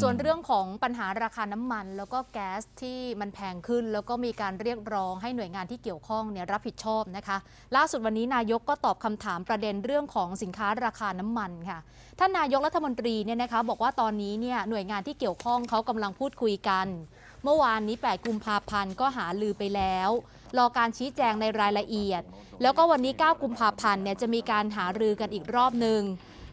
ส่วนเรื่องของปัญหาราคาน้ำมัน แล้วก็แก๊สที่มันแพงขึ้น แล้วก็มีการเรียกร้องให้หน่วยงานที่เกี่ยวข้องเนี่ยรับผิดชอบนะคะ ล่าสุดวันนี้นายกก็ตอบคำถามประเด็นเรื่องของสินค้าราคาน้ำมันค่ะท่านนายกรัฐมนตรีเนี่ยนะคะบอกว่าตอนนี้เนี่ยหน่วยงานที่เกี่ยวข้องเขากำลังพูดคุยกัน เมื่อวานนี้ 8 กุมภาพันธ์ก็หาลือไปแล้ว รอการชี้แจงในรายละเอียด แล้วก็วันนี้ 9 กุมภาพันธ์เนี่ยจะมีการหารือกันอีกรอบหนึ่ง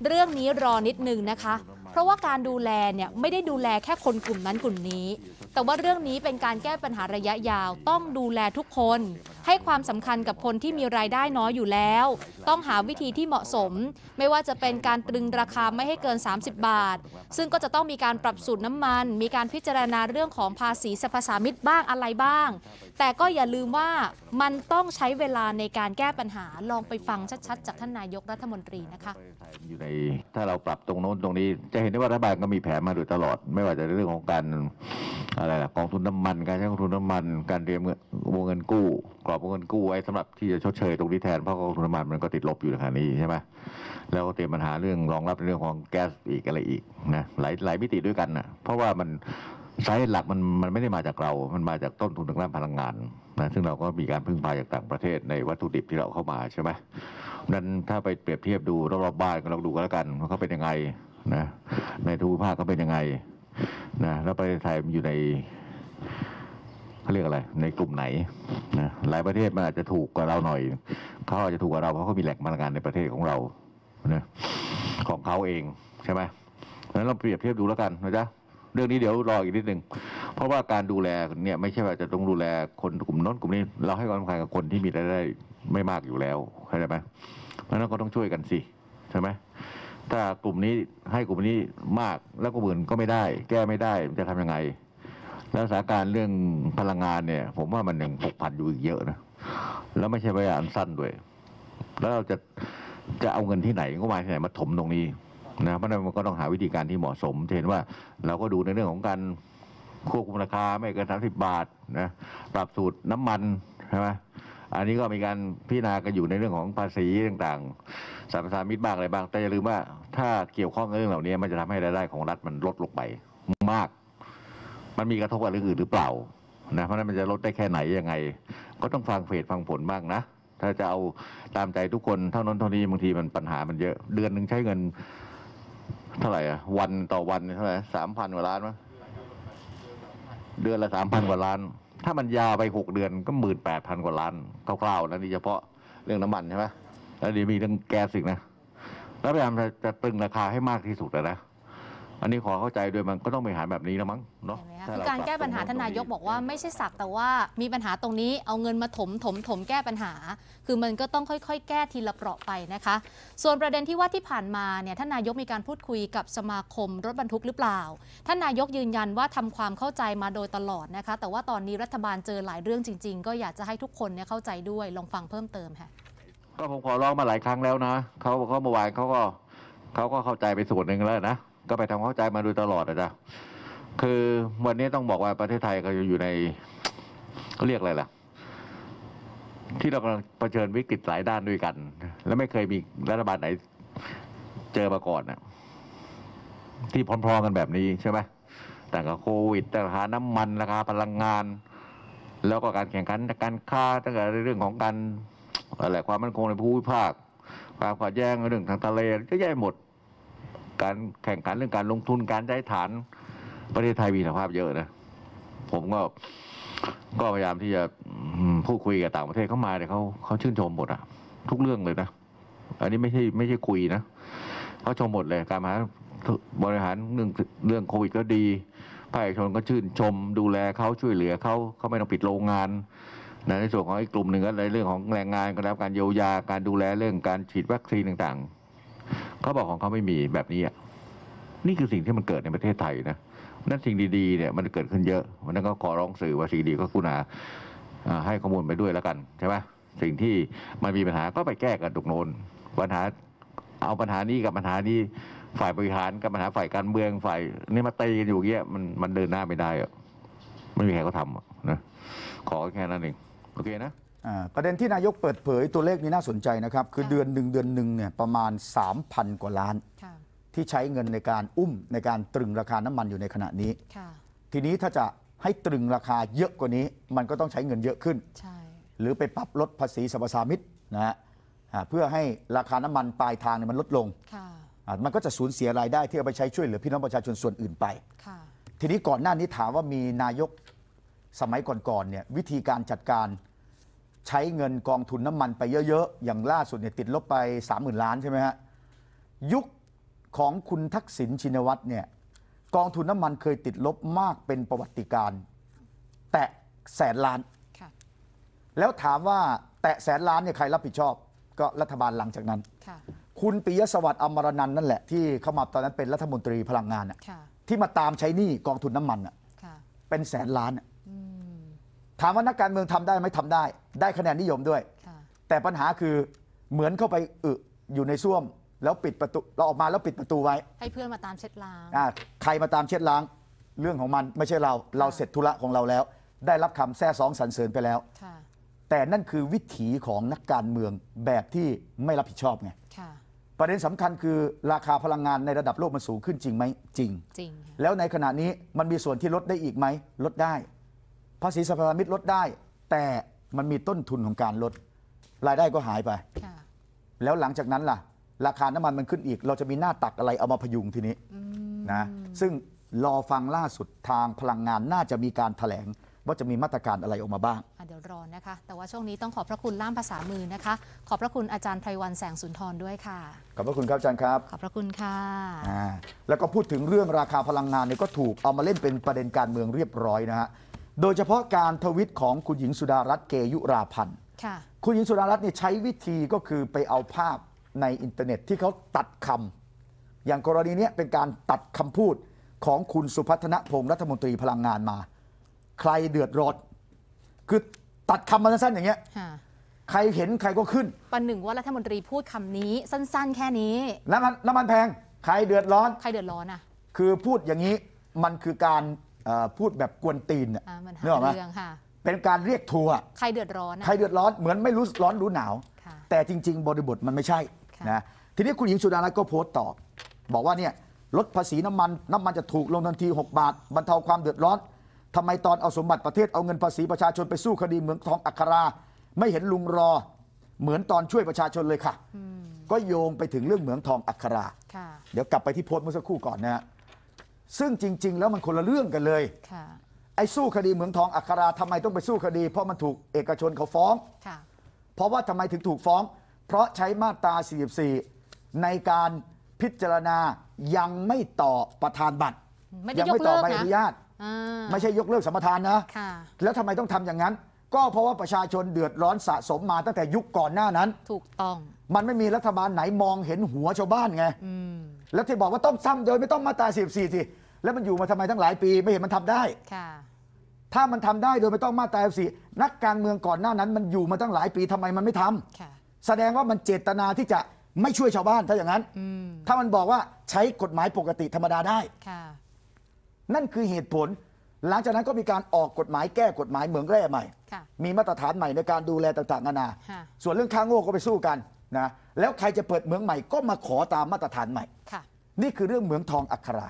เรื่องนี้รอนิดนึงนะคะ เพราะว่าการดูแลเนี่ยไม่ได้ดูแลแค่คนกลุ่มนั้นกลุ่มนี้ แต่ว่าเรื่องนี้เป็นการแก้ปัญหาระยะยาว ต้องดูแลทุกคน ให้ความสำคัญกับคนที่มีรายได้น้อยอยู่แล้ว ต้องหาวิธีที่เหมาะสม ไม่ว่าจะเป็นการตรึงราคาไม่ให้เกิน 30 บาท ซึ่งก็จะต้องมีการปรับสูตรน้ำมัน มีการพิจารณาเรื่องของภาษีสรรพสามิตบ้างอะไรบ้าง แต่ก็อย่าลืมว่ามันต้องใช้เวลาในการแก้ปัญหาลองไปฟังชัดๆ จากท่านนายกรัฐมนตรีนะคะอยู่ในถ้าเราปรับตรงโน้นตรงนี้จะเห็นได้ว่ารัฐบาลก็มีแผนมาโดยตลอด ไม่ว่าจะในเรื่องของการอะไรล่ะกองทุนน้ำมัน การใช้กองทุนน้ำมัน การเตรียมเงินวงเงินกู้ กรอบวงเงินกู้ไว้สำหรับที่จะชดเชยตรงนี้แทนเพราะกองทุนน้ำมันมันก็ติดลบอยู่ในขณะนี้ใช่ไหมแล้วก็เตรียมปัญหาเรื่องรองรับในเรื่องของแก๊สอีกอะไรอีกนะหลายหลายมิติด้วยกันนะเพราะว่ามันสาเหตุหลักมันมันไม่ได้มาจากเรา มันมาจากต้นทุนทางด้านพลังงานนะซึ่งเราก็มีการพึ่งพาจากต่างประเทศในวัตถุดิบที่เราเข้ามาใช่ไหมนั้นถ้าไปเปรียบเทียบดูรอบๆบ้านก็ลองดูกันแล้วกันว่าเขาเป็นยังไง นะในทุกภาคเขาเป็นยังไงนะแล้วประเทศไทยมันอยู่ในเขาเรียกอะไร ในกลุ่มไหนนะหลายประเทศมันอาจจะถูกกว่าเราหน่อยเขาอาจจะถูกกว่าเราเพราะเขามีแหล่งพลังงานในประเทศของเรานะของเขาเองใช่ไหมเพราะฉะนั้นเราเปรียบเทียบดูแล้วกันนะจ๊ะเรื่องนี้เดี๋ยวรออีกนิดหนึ่งเพราะว่าการดูแลเนี่ยไม่ใช่ว่าจะต้องดูแลคนกลุ่มน้นกลุ่มนี้ เราให้ความสำคัญกับคนที่มีรายได้ไม่มากอยู่แล้วเข้าใจไหมเพราะนั้นก็ต้องช่วยกันสิใช่ไหม ถ้ากลุ่มนี้ให้กลุ่มนี้มากแล้วกลุ่มอื่นก็ไม่ได้ แก้ไม่ได้จะทำยังไง แล้วสถานการณ์เรื่องพลังงานเนี่ย ผมว่ามันยังผกผันอยู่อีกเยอะนะแล้วไม่ใช่ระยะสั้นด้วย แล้วเราจะจะเอาเงินที่ไหนก็มาที่ไหนมาถมตรงนี้นะเพราะนั้นมันก็ต้องหาวิธีการที่เหมาะสมเห็นว่าเราก็ดูในเรื่องของการควบคุมราคาไม่เกินสามสิบบาทนะปรับสูตรน้ำมันใช่ไหม อันนี้ก็มีการพิจารณากันอยู่ในเรื่องของภาษีต่างๆสรรพสามิตบ้างอะไรบ้าง แต่อย่าลืมว่าถ้าเกี่ยวข้องกับเรื่องเหล่านี้มันจะทำให้รายได้ของรัฐมันลดลงไปมาก มันมีกระทบกับเรื่องอื่นหรือเปล่านะเพราะฉะนั้นมันจะลดได้แค่ไหนยังไง ก็ต้องฟังเฟดฟังผลบ้างนะ ถ้าจะเอาตามใจทุกคนเท่านั้นเท่านี้บางทีมันปัญหามันเยอะ เดือนหนึ่งใช้เงิน เท่าไหร่อะวันต่อวันเท่าไหร่สามพันกว่าล้านมั้งเดือนละสามพันกว่าล้าน ถ้ามันยาวไปหกเดือนก็หมื่นแปดพันกว่าล้านคร่าวๆนะนี่เฉพาะเรื่องน้ำมันใช่ไหมแล้วเดี๋ยวมีเรื่องแก๊สอีกนะแล้วพยายามจะตึงราคาให้มากที่สุดอะนะ อันนี้ขอเข้าใจด้วยมันก็ต้องไปหารแบบนี้แล้วมั้งเนาะเห็นไหมคะถ้คือเการแก้ปัญหาปรับท่านนายกตรงบอกว่าไม่ใช่สักแต่ว่ามีปัญหาตรงนี้เอาเงินมาถมถมถมแก้ปัญหา คือมันก็ต้องค่อย ๆ แก้ทีละเปราะไปนะคะ ส่วนประเด็นที่ว่าที่ผ่านมาเนี่ยท่านนายกมีการพูดคุยกับสมาคมรถบรรทุกหรือเปล่าท่านนายกยืนยันว่าทำความเข้าใจมาโดยตลอดนะคะ แต่ว่าตอนนี้รัฐบาลเจอหลายเรื่องจริง ๆ ก็อยากจะให้ทุกคนเนี่ยเข้าใจด้วยลองฟังเพิ่มเติมค่ะก็ผมขอร้องมาหลายครั้งแล้วนะเขาเขาเมื่อวานเขาก็เขาก็เข้าใจไปส่วนหนึ่งแล้วนะ ก็ไปทำเข้าใจมาโดยตลอดนะจ๊ะคือวันนี้ต้องบอกว่าประเทศไทยก็อยู่ในเขาเรียกอะไรล่ะ ที่เรากำลังเผชิญวิกฤตหลายด้านด้วยกัน และไม่เคยมีรัฐบาลไหนเจอมาก่อนนะที่พร้อมๆกันแบบนี้ใช่ไหมแต่กับโควิดแต่ราคาน้ำมันราคาพลังงาน แล้วก็การแข่งขันการค้าตั้งแต่เรื่องของการอะไรความมั่นคงในภูมิภาคความขัดแย้งเรื่องทางทะเลเยอะแยะหมด การแข่งขันเรื่องการลงทุนการใช้ฐาน ประเทศไทยมีสภาพเยอะนะ ผมก็ก็พยายามที่จะพูดคุยกับต่างประเทศเข้ามาเนี่ยเขาเขาชื่นชมหมดอะทุกเรื่องเลยนะ อันนี้ไม่ใช่ไม่ใช่คุยนะเขาชมหมดเลยการบริหาบริหารเรื่องเรื่องโควิดก็ดีภาคเอกชนก็ชื่นชม ดูแลเขาช่วยเหลือเขาเขาไม่ต้องปิดโรงงานในส่วนของอีกกลุ่มหนึ่งก็ในเรื่องของแรงงานก็ได้รับการเยียวยาการดูแลเรื่องการฉีดวัคซีนต่างๆ เขาบอกของเขาไม่มีแบบนี้อะนี่คือสิ่งที่มันเกิดในประเทศไทยนะนั่นสิ่งดีๆเนี่ยมันเกิดขึ้นเยอะวันนั้นก็ขอร้องสื่อว่าสิ่งดีก็กุณาให้ข้อมูลไปด้วยแล้วกันใช่ไหมสิ่งที่มันมีปัญหาก็ไปแก้กันตรงโน้นปัญหาเอาปัญหานี้กับปัญหานี้ฝ่ายบริหารกับปัญหาฝ่ายการเมืองฝ่ายนี่มาตีกันอยู่อย่างเงี้ยมันมันเดินหน้าไม่ได้อะไม่มีใครเขาทำอะนะขอแค่นั้นเองโอเคนะ ประเด็นที่นายกเปิดเผยตัวเลขนี้น่าสนใจนะครับ คือค่ะเดือนหนึ่งเดือนหนึ่งเนี่ยประมาณ 3,000 กว่าล้านค่ะที่ใช้เงินในการอุ้มในการตรึงราคาน้ำมันอยู่ในขณะนี้ค่ะทีนี้ถ้าจะให้ตรึงราคาเยอะกว่านี้ มันก็ต้องใช้เงินเยอะขึ้นใช่หรือไปปรับลดภาษีสรรพสามิตนะฮะอ่าเพื่อให้ราคาน้ำมันปลายทางเนี่ยมันลดลงค่ะอ่ามันก็จะสูญเสียรายได้ที่เอาไปใช้ช่วยเหลือพี่น้องประชาชนส่วนอื่นไปค่ะทีนี้ก่อนหน้านี้ถามว่ามีนายกสมัยก่อนๆเนี่ยวิธีการจัดการ ใช้เงินกองทุนน้ำมันไปเยอะๆ อย่างล่าสุดเนี่ยติดลบไป 30,000 ล้านใช่ไหมฮะ ยุคของคุณทักษิณชินวัตรเนี่ยกองทุนน้ำมันเคยติดลบมากเป็นประวัติการณ์แตะแสนล้านค่ะแล้วถามว่าแตะแสนล้านเนี่ยใครรับผิดชอบ ก็รัฐบาลหลังจากนั้นค่ะคุณปิยสวัสดิ์อมรนันท์นั่นแหละ ที่เข้ามาตอนนั้นเป็นรัฐมนตรีพลังงานน่ะค่ะที่มาตามใช้หนี้กองทุนน้ำมันน่ะค่ะเป็นแสนล้านน่ะอืม ถามว่านักการเมืองทำได้ไหมทำได้ ได้คะแนนนิยมด้วยค่ะแต่ปัญหาคือเหมือนเข้าไปอึอยู่ในส้วม แล้วปิดประตูเราออกมาแล้วปิดประตูไว้ ให้เพื่อนมาตามเช็ดล้างอ่าใครมาตามเช็ดล้าง เรื่องของมันไม่ใช่เราเราเสร็จธุระของเราแล้ว ได้รับคำแท้สองสรรเสริญไปแล้วค่ะแต่นั่นคือวิถีของนักการเมืองแบบที่ไม่รับผิดชอบไงค่ะประเด็นสำคัญคือราคาพลังงานในระดับโลกมันสูงขึ้นจริงไหมจริงจริงค่ะแล้วในขณะนี้มันมีส่วนที่ลดได้อีกไหมลดได้ ภาษีสรรพสามิตลดได้ แต่มันมีต้นทุนของการลด รายได้ก็หายไปค่ะแล้วหลังจากนั้นล่ะ ราคาน้ำมันมันขึ้นอีก เราจะมีหน้าตักอะไรเอามาพยุงทีนี้อืมนะซึ่งรอฟังล่าสุดทางพลังงานน่าจะมีการแถลงว่าจะมีมาตรการอะไรออกมาบ้างอะเดี๋ยวรอนะคะ แต่ว่าช่วงนี้ต้องขอบพระคุณล่ามภาษามือนะคะ ขอบพระคุณอาจารย์ไพรวันแสงสุนทรด้วยค่ะ ขอบพระคุณครับอาจารย์ครับ ขอบพระคุณค่ะอ่าแล้วก็พูดถึงเรื่องราคาพลังงานเนี่ยก็ถูกเอามาเล่นเป็นประเด็นการเมืองเรียบร้อยนะฮะ โดยเฉพาะการทวิตของคุณหญิงสุดารัตน์เกยุราพันธ์ค่ะคุณหญิงสุดารัตน์เนี่ยใช้วิธีก็คือไปเอาภาพในอินเทอร์เน็ตที่เขาตัดคำอย่างกรณีเนี้ยเป็นการตัดคำพูดของคุณสุพัฒนพงศ์รัฐมนตรีพลังงานมา ใครเดือดร้อนคือตัดคำมาสั้นๆอย่างเงี้ยค่ะใครเห็นใครก็ขึ้นปันหนึ่งว่ารัฐมนตรีพูดคำนี้สั้น ๆ แค่นี้น้ำมันน้ำมันแพง ใครเดือดร้อน ใครเดือดร้อนอะ คือพูดอย่างนี้มันคือการ เอ่อพูดแบบกวนตีนน่ะ อ่ามันหานึกออกไหม เรื่องค่ะ เป็นการเรียกทัวร์ใครเดือดร้อนอะใครเดือดร้อนเหมือนไม่รู้ร้อนรู้หนาว ค่ะ แต่จริง ๆ บริบทมันไม่ใช่ค่ะนะทีนี้คุณหญิงสุดารัตน์ก็โพสต์ตอบบอกว่าเนี่ยลดภาษีน้ำมันน้ำมันจะถูกลงทันที 6 บาท บรรเทาความเดือดร้อนทำไมตอนเอาสมบัติประเทศเอาเงินภาษีประชาชนไปสู้คดีเหมืองทองอัครา ไม่เห็นลุงรอ เหมือนตอนช่วยประชาชนเลยค่ะ อืม ก็โยงไปถึงเรื่องเหมืองทองอัครา ค่ะ เดี๋ยวกลับไปที่โพสต์เมื่อสักครู่ก่อนนะฮะ ซึ่งจริง ๆ แล้วมันคนละเรื่องกันเลย ค่ะ ไอ้สู้คดีเหมืองทองอัคราทำไมต้องไปสู้คดี เพราะมันถูกเอกชนเขาฟ้อง ค่ะ เพราะว่าทำไมถึงถูกฟ้อง เพราะใช้มาตรา 44 ในการพิจารณายังไม่ต่อประธานบัตร ไม่ได้ยัยกไม่ต่อเลิกใบนะอนุญาต อ่าไม่ใช่ยกเลิกสัมปทานนะ ค่ะ แล้วทำไมต้องทำอย่างนั้น ก็เพราะว่าประชาชนเดือดร้อนสะสมมาตั้งแต่ยุคก่อนหน้านั้น ถูกต้อง มันไม่มีรัฐบาลไหนมองเห็นหัวชาวบ้านไง อืม แล้วที่บอกว่าต้องซ้ำโดยไม่ต้องมาตรา44สิ แล้วมันอยู่มาทำไมทั้งหลายปีไม่เห็นมันทำได้ ค่ะ ถ้ามันทำได้โดยไม่ต้องมาตรา44นักการเมืองก่อนหน้านั้น มันอยู่มาตั้งหลายปีทำไมมันไม่ทำค่ะ แสดงว่ามันเจตนาที่จะไม่ช่วยชาวบ้านถ้าอย่างนั้น อืม ถ้ามันบอกว่าใช้กฎหมายปกติธรรมดาได้ ค่ะ นั่นคือเหตุผล หลังจากนั้นก็มีการออกกฎหมายแก้กฎหมายเหมืองแร่ใหม่ ค่ะ มีมาตรฐานใหม่ในการดูแลต่างๆนานา ค่ะ ส่วนเรื่องค่าโง่ก็ไปสู้กันนะแล้วใครจะเปิดเหมืองใหม่ก็มาขอตามมาตรฐานใหม่ ค่ะ นี่คือเรื่องเหมืองทองอัครา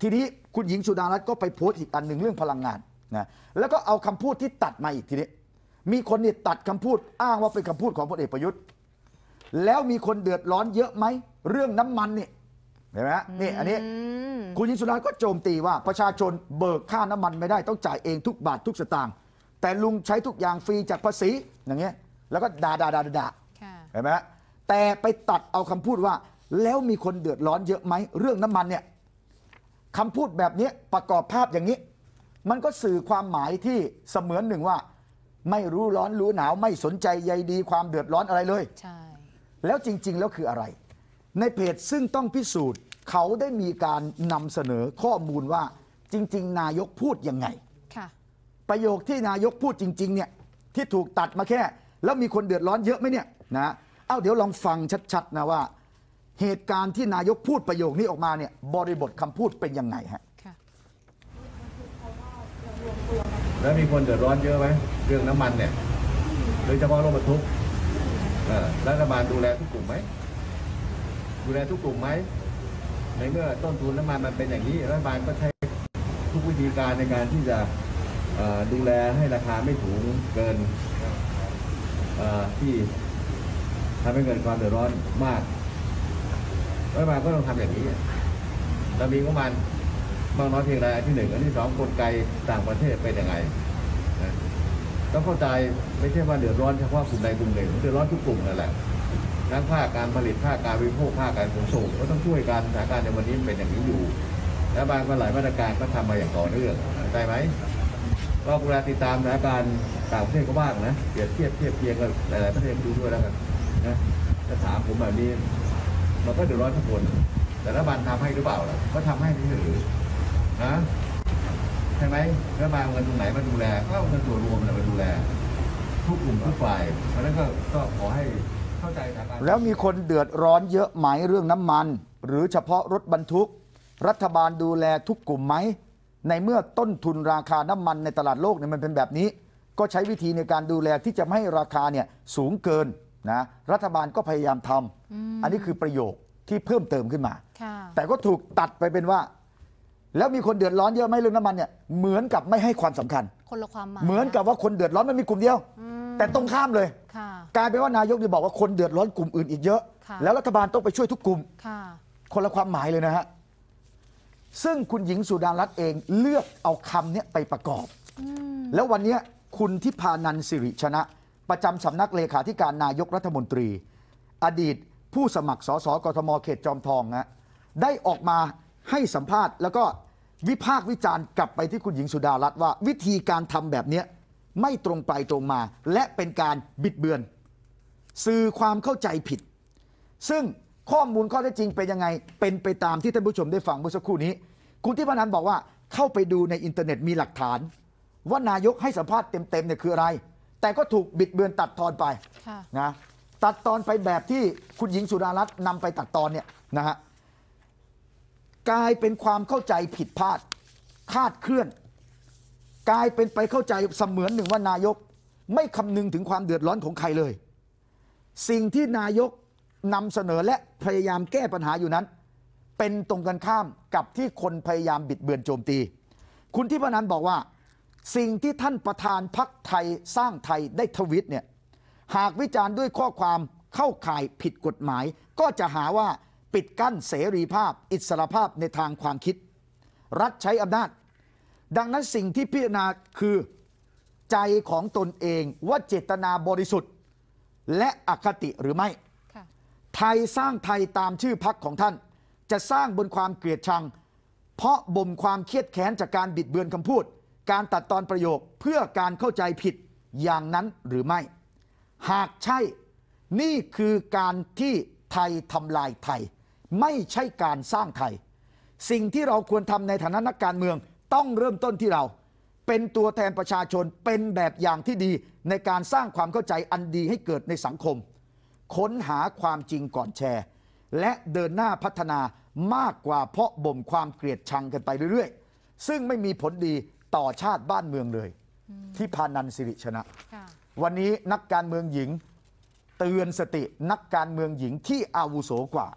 ทีนี้คุณหญิงสุดารัตน์ก็ไปโพสต์อีกอันหนึ่งเรื่องพลังงานนะแล้วก็เอาคำพูดที่ตัดมาอีกทีนี้ มีคนนี่ตัดคำพูดอ้างว่าเป็นคำพูดของพลเอกประยุทธ์ แล้วมีคนเดือดร้อนเยอะไหมเรื่องน้ำมันนี่เห็นไหมฮะนี่อันนี้อืมคุณหญิงสุดารัตน์ก็โจมตีว่าประชาชนเบิกค่าน้ำมันไม่ได้ต้องจ่ายเองทุกบาททุกสตางค์แต่ลุงใช้ทุกอย่างฟรีจากภาษีอย่างเงี้ยแล้วก็ด่าด่าด่าด่าค่ะเห็นไหมฮะแต่ไปตัดเอาคำพูดว่า แล้วมีคนเดือดร้อนเยอะไหมเรื่องน้ำมันเนี่ย คำพูดแบบนี้ประกอบภาพอย่างนี้ มันก็สื่อความหมายที่เสมือนหนึ่งว่า ไม่รู้ร้อนรู้หนาวไม่สนใจใยดีความเดือดร้อนอะไรเลย ใช่ แล้วจริง ๆ แล้วคืออะไร ในเพจซึ่งต้องพิสูจน์เขาได้มีการนำเสนอข้อมูลว่าจริง ๆ นายกพูดยังไง ค่ะ ประโยคที่นายกพูดจริง ๆ เนี่ยที่ถูกตัดมาแค่ แล้วมีคนเดือดร้อนเยอะไหมเนี่ยนะ เอ้าเดี๋ยวลองฟังชัด ๆ นะว่า เหตุการณ์ที่นายกพูดประโยคนี้ออกมาเนี่ยบริบทคำพูดเป็นยังไงฮะค่ะแล้วมีคนเดือดร้อนเยอะไหมเรื่องน้ำมันเนี่ยโดยเฉพาะรถบรรทุกเออรัฐบาลดูแลทุกกลุ่มไหมดูแลทุกกลุ่มไหมในเมื่อต้นทุนน้ำมันมันเป็นอย่างนี้รัฐบาลก็ใช้ทุกวิธีการในการที่จะเอ่อดูแลให้ราคาไม่สูงเกินเอ่อที่ทำให้เกิดความเดือดร้อนมาก รัฐบาลก็ต้องทำอย่างนี้เรามีงบประมาณมากน้อยเพียงไรอันที่หนึ่งอันที่สองกลไกต่างประเทศเป็นยังไงนะต้องเข้าใจไม่ใช่ว่าเดือดร้อนเฉพาะกลุ่มใดกลุ่มหนึ่งเดือดร้อนทุกกลุ่มนั่นแหละทั้งภาคการผลิตภาคการบริโภคภาคการขนส่งก็ต้องช่วยกันสถานการณ์ในวันนี้เป็นอย่างนี้อยู่และบางก็หลายมาตรการก็ทำมาอย่างต่อเนื่องเข้าใจไหมก็เวลาติดตามสถานการณ์ต่างประเทศก็บ้างนะเปรียบเทียบเทียบเทียงกับหลายๆประเทศดูด้วยแล้วกันนะถ้าถามผมแบบนี้ มันก็เดือดร้อนทุกคน แต่รัฐบาลทำให้หรือเปล่าล่ะก็ทำให้ไม่ใช่หรือนะใช่ไหมรัฐบาลเงินตรงไหนมาดูแล ก็เอาเงินส่วนรวมน่ะมาดูแล ทุกกลุ่มทุกฝ่ายเพราะฉะนั้นก็ก็ขอให้เข้าใจสถานการณ์แล้วมีคนเดือดร้อนเยอะไหมเรื่องน้ำมัน หรือเฉพาะรถบรรทุก รัฐบาลดูแลทุกกลุ่มไหมในเมื่อต้นทุนราคาน้ำมันในตลาดโลกเนี่ยมันเป็นแบบนี้ ก็ใช้วิธีในการดูแลที่จะไม่ให้ราคาเนี่ยสูงเกิน นะรัฐบาลก็พยายามทำอันนี้คือประโยคที่เพิ่มเติมขึ้นมาค่ะแต่ก็ถูกตัดไปเป็นว่า แล้วมีคนเดือดร้อนเยอะไหมเรื่องน้ำมันเนี่ยเหมือนกับไม่ให้ความสำคัญ คนละความหมายเหมือนกับว่าคนเดือดร้อนมันมีกลุ่มเดียวอืมแต่ตรงข้ามเลยค่ะกลายเป็นว่านายกเนี่ยบอกว่าคนเดือดร้อนกลุ่มอื่นอีกเยอะค่ะแล้วรัฐบาลต้องไปช่วยทุกกลุ่มค่ะคนละความหมายเลยนะฮะซึ่งคุณหญิงสุดารัตน์เองเลือกเอาคำเนี้ยไปประกอบอืมแล้ววันเนี้ยคุณทิพานันสิริชนะ ประจำสำนักเลขาธิการนายกรัฐมนตรี อดีตผู้สมัครสสกทมเขตจอมทองนะได้ออกมาให้สัมภาษณ์ แล้วก็วิพากษ์วิจารณ์กลับไปที่คุณหญิงสุดารัตน์ว่า วิธีการทำแบบเนี้ไม่ตรงไปตรงมา และเป็นการบิดเบือน สื่อความเข้าใจผิด ซึ่งข้อมูลข้อเท็จจริงเป็นยังไง เป็นไปตามที่ท่านผู้ชมได้ฟังเมื่อสักครู่นี้ คุณทิพนันบอกว่าเข้าไปดูในอินเทอร์เน็ตมีหลักฐาน ว่านายกให้สัมภาษณ์เต็มๆเนี่ยคืออะไร แต่ก็ถูกบิดเบือนตัดตอนไปค่ะนะตัดตอนไปแบบที่คุณหญิงสุดารัตน์นำไปตัดตอนเนี่ยนะฮะกลายเป็นความเข้าใจผิดพลาดคาดเคลื่อน กลายเป็นไปเข้าใจเสมือนหนึ่งว่านายก ไม่คำนึงถึงความเดือดร้อนของใครเลย สิ่งที่นายกนำเสนอและพยายามแก้ปัญหาอยู่นั้น เป็นตรงกันข้ามกับที่คนพยายามบิดเบือนโจมตี คุณที่พนันบอกว่า สิ่งที่ท่านประธานพักไทยสร้างไทยได้ทวิตเนี่ยหากวิจารณ์ด้วยข้อความเข้าข่ายผิดกฎหมาย ก็จะหาว่าปิดกั้นเสรีภาพ อิสรภาพในทางความคิด รัฐใช้อำนาจ ดังนั้นสิ่งที่พิจารณาคือใจของตนเองว่าเจตนาบริสุทธิ์ และอคติหรือไม่ค่ะไทยสร้างไทยตามชื่อพักของท่าน จะสร้างบนความเกลียดชัง เพราะบ่มความเครียดแค้นจากการบิดเบือนคำพูด การตัดตอนประโยคเพื่อการเข้าใจผิดอย่างนั้นหรือไม่ หากใช่นี่คือการที่ไทยทำลายไทย ไม่ใช่การสร้างไทย สิ่งที่เราควรทำในฐานะนักการเมืองต้องเริ่มต้นที่เรา เป็นตัวแทนประชาชนเป็นแบบอย่างที่ดีในการสร้างความเข้าใจอันดีให้เกิดในสังคม ค้นหาความจริงก่อนแชร์ และเดินหน้าพัฒนามากกว่าเพาะบ่มความเกลียดชังกันไปเรื่อยๆ ซึ่งไม่มีผลดี ต่อชาติบ้านเมืองเลย ที่พานันสิริชนะค่ะวันนี้นักการเมืองหญิง เตือนสตินักการเมืองหญิงที่อาวุโสกว่า